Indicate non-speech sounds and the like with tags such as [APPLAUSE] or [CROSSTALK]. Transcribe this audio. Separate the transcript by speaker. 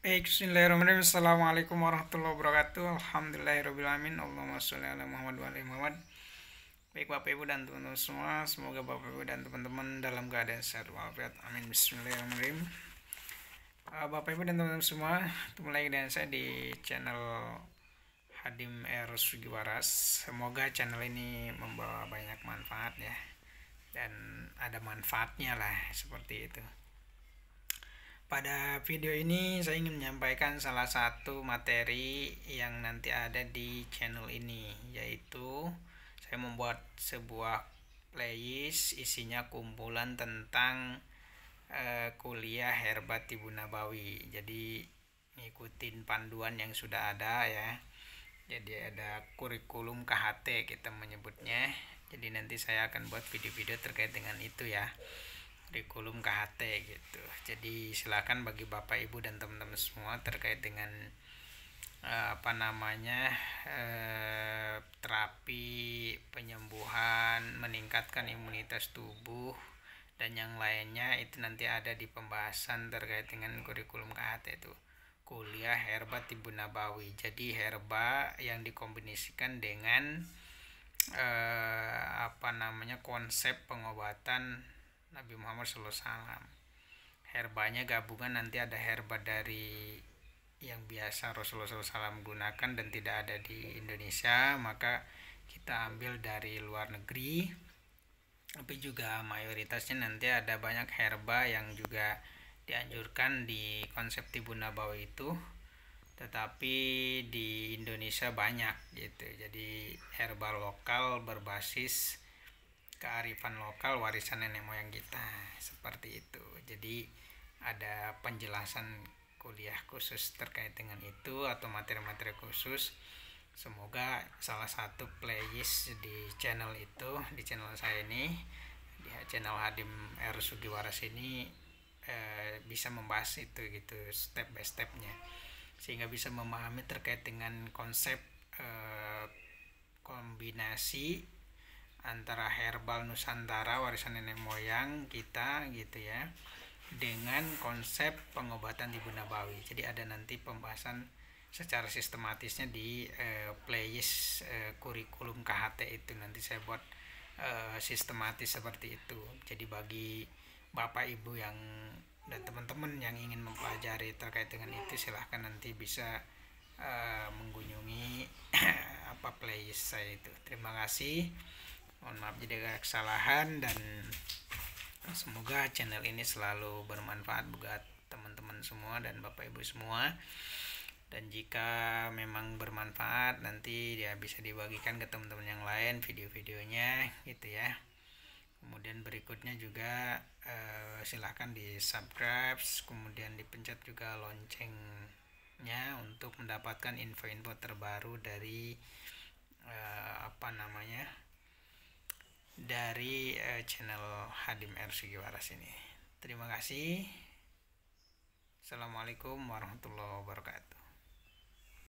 Speaker 1: Bismillahirrahmanirrahim. Assalamualaikum warahmatullahi wabarakatuh. Alhamdulillahirrahmanirrahim. Allahumma sholli ala Muhammad wa ala Muhammad. Baik Bapak Ibu dan teman-teman semua, semoga Bapak Ibu dan teman-teman dalam keadaan sehat walafiat. Amin. Bismillahirrahmanirrahim. Uh, Bapak Ibu dan teman-teman semua, ketemu lagi dengan saya di channel Hadim R Sugiwaras. Semoga channel ini membawa banyak manfaat ya. Dan ada manfaatnya lah seperti itu. Pada video ini saya ingin menyampaikan salah satu materi yang nanti ada di channel ini yaitu saya membuat sebuah playlist isinya kumpulan tentang uh, kuliah herbat Ibu Nabawi. Jadi ngikutin panduan yang sudah ada ya. Jadi ada kurikulum KHT kita menyebutnya. Jadi nanti saya akan buat video-video terkait dengan itu ya kurikulum KHT gitu. Jadi silakan bagi Bapak Ibu dan teman-teman semua terkait dengan uh, apa namanya uh, terapi penyembuhan, meningkatkan imunitas tubuh dan yang lainnya itu nanti ada di pembahasan terkait dengan kurikulum KHT itu kuliah herba tibu nabawi jadi herba yang dikombinasikan dengan eh, apa namanya konsep pengobatan Nabi Muhammad SAW herbanya gabungan nanti ada herba dari yang biasa Rasulullah SAW gunakan dan tidak ada di Indonesia maka kita ambil dari luar negeri. Tapi juga mayoritasnya nanti ada banyak herba yang juga dianjurkan di konsep tibu nabawi itu tetapi di Indonesia banyak gitu. Jadi herba lokal berbasis kearifan lokal warisan nenek moyang kita. Seperti itu. Jadi ada penjelasan kuliah khusus terkait dengan itu atau materi-materi khusus. Semoga salah satu playlist di channel itu di channel saya ini di channel Hadim R. Sugiwaras ini eh, bisa membahas itu gitu step by stepnya. Sehingga bisa memahami terkait dengan konsep eh, kombinasi antara herbal Nusantara warisan nenek moyang kita gitu ya dengan konsep pengobatan ibu nabawi jadi ada nanti pembahasan secara sistematisnya di uh, playlist uh, kurikulum KHT itu. Nanti saya buat uh, sistematis seperti itu. Jadi bagi bapak ibu yang dan teman-teman yang ingin mempelajari terkait dengan itu silahkan nanti bisa uh, mengunjungi [CLEARS THROAT] apa playlist saya itu. Terima kasih mohon maaf jika ada kesalahan dan semoga channel ini selalu bermanfaat buat teman-teman semua dan bapak ibu semua. Dan jika memang bermanfaat nanti dia bisa dibagikan ke teman-teman yang lain video-videonya gitu ya. Kemudian berikutnya juga eh, silahkan di subscribe kemudian dipencet juga loncengnya untuk mendapatkan info-info terbaru dari eh, apa namanya dari uh, channel Hadim R Sugiwaras ini. Terima kasih. Assalamualaikum warahmatullahi wabarakatuh.